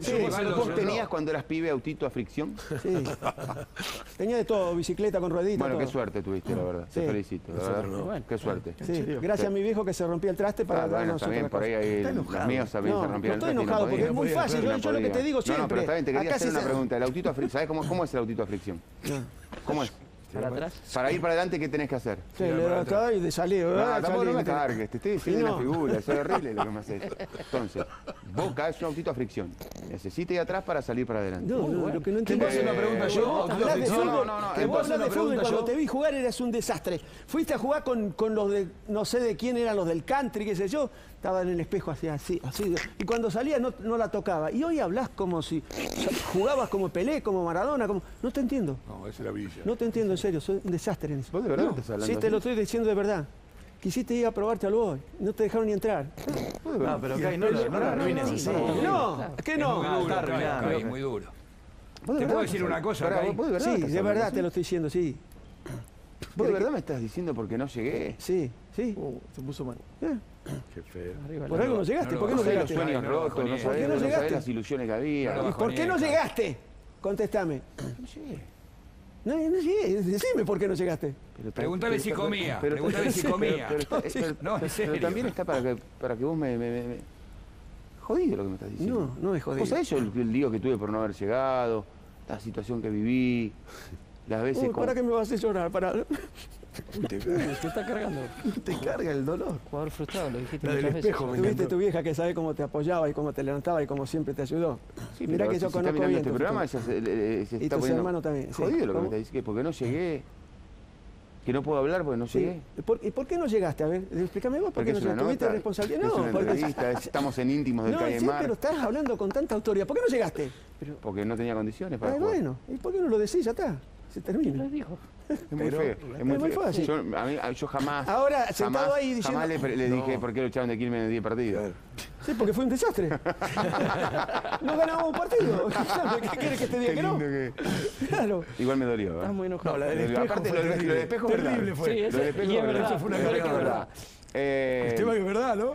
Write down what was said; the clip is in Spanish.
Sí, ¿Vos tenías no. cuando eras pibe autito a fricción? Sí. Tenía de todo, bicicleta con rueditas. Bueno, qué todo. suerte tuviste, la verdad. Te Sí. felicito, la verdad. no. Bueno. Qué suerte. Sí, gracias a mi viejo que se rompía el traste para Ah, bueno, darnos bien, otra por ahí, cosa. ahí Está los enojado. míos también No, se no rompieron estoy el traste y enojado porque es muy fácil. no Yo, yo lo que te digo No, siempre. no, pero está bien, te quería acá hacer una se- pregunta. ¿El autito a fricción? ¿Sabes cómo, cómo es el autito a fricción? ¿Cómo es? ¿Para atrás? Para ir para adelante, ¿qué tenés que hacer? Sí, le da acá y de salir. No, ah, tampoco no me cargues, te estoy diciendo no. figura, eso es horrible lo que me haces. Entonces, Boca es un autito a fricción. Necesita ir atrás para salir para adelante. No, no, lo que no entiendo puedo hacer una pregunta yo? No, no, no, que ¿te vos puedo hacer hablás una de fútbol cuando te vi jugar eras un desastre. Fuiste a jugar con, con los de, no sé de quién eran los del country, qué sé yo, estaba en el espejo así, así, así. Y cuando salía no, no la tocaba. Y hoy hablas como si jugabas como Pelé, como Maradona, como... No te entiendo. No, ese era Villa. No te entiendo, en serio, soy un desastre en eso. ¿Vos de verdad estás hablando Sí, te así? lo estoy diciendo de verdad. Quisiste ir a probarte al hoy, no te dejaron ni entrar. No, pero Kai, no, lo- no lo arruines así. No, es que no. Kai, muy duro. ¿Vos de ¿Te puedo decir una cosa, Kai? ¿Vos de verdad Sí, de verdad te lo estoy diciendo, sí. ¿Vos de verdad me estás diciendo porque no llegué? Sí, sí. Uh, se puso mal. Eh, Qué feo. Por algo no llegaste, ¿por qué no sabés los llegaste? sueños rotos, no sabés, ¿Por qué llegaste? las ilusiones que había. No lo ¿Y por qué no llegaste? Contestame. No llegué. No, no llegué, decime por qué no llegaste. Pero- Pregúntale pero- si pero- comía, pero- pregúntale si pero- comía. pero- pero- pero- No, en pero serio. también está para que, para que vos me, me- me- me- Jodido lo que me estás diciendo. No, no es jodido. ¿Vos sabés yo el, el lío que tuve por no haber llegado? La situación que viví, las veces Uy, con- ¿Para qué me vas a hacer llorar? Para... Te está cargando. Te carga el dolor. Jugador frustrado, lo dijiste La del veces. espejo me Tuviste tu vieja que sabe cómo te apoyaba y cómo te levantaba y cómo siempre te ayudó. Sí, Mirá que si yo conozco bien este tu programa, ella se, eh, se Y está tus poniendo hermanos también, sí. Jodido lo que me está diciendo, porque no llegué. Que no puedo hablar porque no Sí. llegué. ¿Por, ¿Y por qué no llegaste? A ver, explícame vos, ¿por qué no llegaste? ¿Tuviste responsabilidad? es No, porque... entrevista, estamos en íntimos del No, Calle sí, Mar, pero estás hablando con tanta autoridad. ¿Por qué no llegaste? Pero, porque no tenía condiciones para jugar. bueno, ¿y por qué no lo decís? Ya está, se termina. Es muy Pero- feo, es muy, fácil. Yo, a mí- yo jamás, Ahora, sentado jamás, ahí diciendo- jamás le, dije por qué lo echaron de Quilmes en 10 partidos. Sí, porque fue un desastre. no ganamos un partido. ¿Qué quieres que te diga Qué que no? que- Claro. Igual me dolió. ¿eh? Estás muy enojado. No, la del espejo Aparte, lo, del- lo del terrible. espejo verdad. Terrible fue. Sí, Lo eso- del espejo y es verdad. Eso fue una. Eh, El tema que es verdad, ¿no?